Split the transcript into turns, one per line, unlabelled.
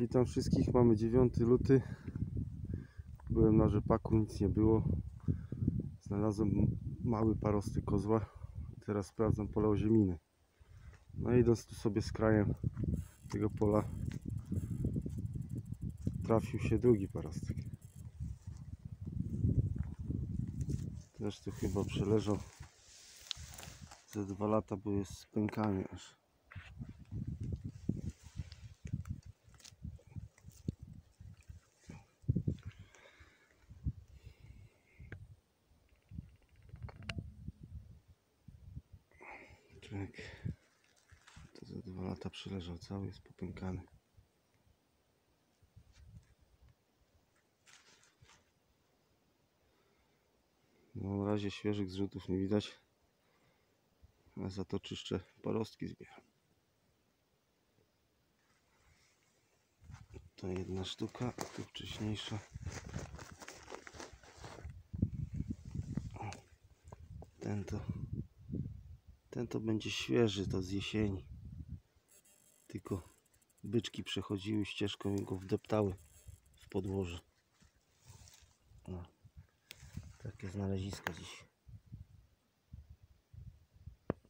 Witam wszystkich, mamy 9 luty. Byłem na rzepaku, nic nie było. Znalazłem mały parosty kozła. Teraz sprawdzam pole ozieminy. No idąc tu sobie z krajem tego pola trafił się drugi parostek. Też tu chyba przeleżał ze dwa lata, bo jest spękany aż. Czek. To za dwa lata przeleżał cały, jest popękany. No, na razie świeżych zrzutów nie widać. A za to czyszczę parostki zbieram. To jedna sztuka, a tu wcześniejsza. Ten to ten to będzie świeży, to z jesieni. Tylko byczki przechodziły ścieżką i go wdeptały w podłoże. No. Takie znalezisko dziś.